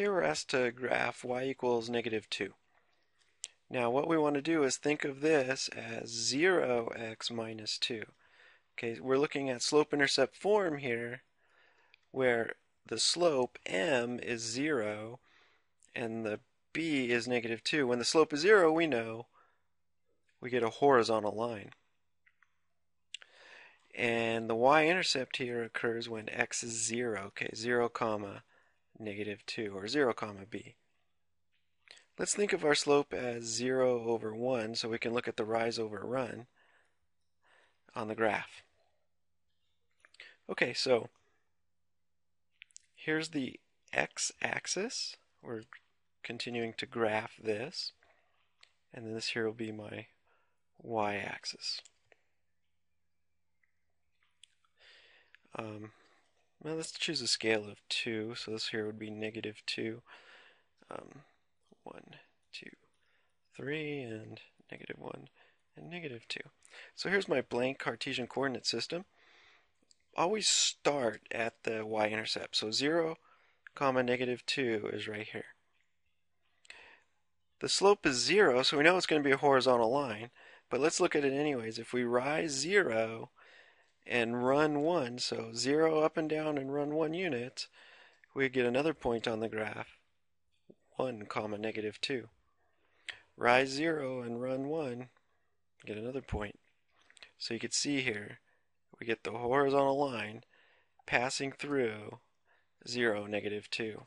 Here we're asked to graph y equals negative 2. Now what we want to do is think of this as 0x minus 2. Okay, we're looking at slope-intercept form here where the slope m is 0 and the b is negative 2. When the slope is 0 we know we get a horizontal line. And the y-intercept here occurs when x is 0, okay, 0 comma negative 2, or 0 comma b. Let's think of our slope as 0 over 1, so we can look at the rise over run on the graph. Okay, so here's the x-axis. We're continuing to graph this. And then this here will be my y-axis. Um, let's choose a scale of 2. So this here would be negative 2. Um, 1, 2, 3, and negative 1, and negative 2. So here's my blank Cartesian coordinate system. Always start at the y-intercept. So 0, comma, negative 2 is right here. The slope is 0, so we know it's going to be a horizontal line. But let's look at it anyways. If we rise 0, and run 1, so 0 up and down and run 1 unit, we get another point on the graph, 1 comma negative 2. Rise 0 and run 1, get another point. So you can see here, we get the horizontal line passing through 0, negative 2.